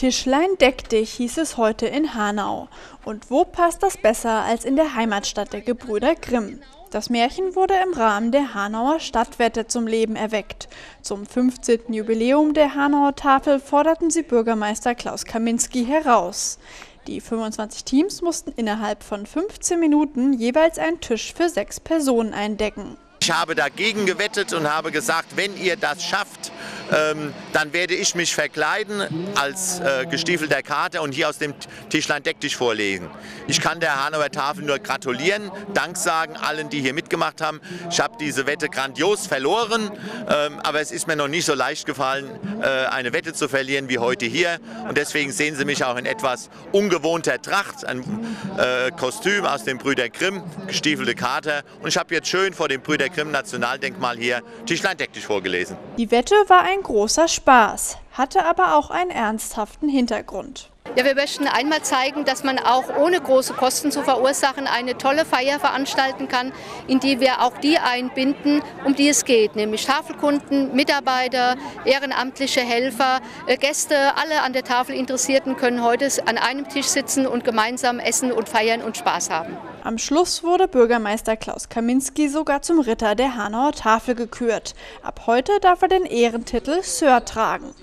Tischlein deck dich hieß es heute in Hanau. Und wo passt das besser als in der Heimatstadt der Gebrüder Grimm? Das Märchen wurde im Rahmen der Hanauer Stadtwette zum Leben erweckt. Zum 15. Jubiläum der Hanauer Tafel forderten sie Bürgermeister Klaus Kaminski heraus. Die 25 Teams mussten innerhalb von 15 Minuten jeweils einen Tisch für sechs Personen eindecken. Ich habe dagegen gewettet und habe gesagt, wenn ihr das schafft, ähm, dann werde ich mich verkleiden als äh, gestiefelter Kater und hier aus dem Tischlein Deck dich vorlegen. Ich kann der Hanauer Tafel nur gratulieren, Dank sagen allen, die hier mitgemacht haben. Ich habe diese Wette grandios verloren, ähm, aber es ist mir noch nicht so leicht gefallen, äh, eine Wette zu verlieren wie heute hier. Und deswegen sehen Sie mich auch in etwas ungewohnter Tracht, ein äh, Kostüm aus dem Brüder Grimm, gestiefelte Kater. Und ich habe jetzt schön vor dem Brüder Grimm-Nationaldenkmal hier Tischlein deck dich vorgelesen. Die Wette war ein großer Spaß, hatte aber auch einen ernsthaften Hintergrund. Ja, wir möchten einmal zeigen, dass man auch ohne große Kosten zu verursachen eine tolle Feier veranstalten kann, in die wir auch die einbinden, um die es geht, nämlich Tafelkunden, Mitarbeiter, ehrenamtliche Helfer, äh, Gäste, alle an der Tafel Interessierten können heute an einem Tisch sitzen und gemeinsam essen und feiern und Spaß haben. Am Schluss wurde Bürgermeister Klaus Kaminski sogar zum Ritter der Hanauer Tafel gekürt. Ab heute darf er den Ehrentitel Sir tragen.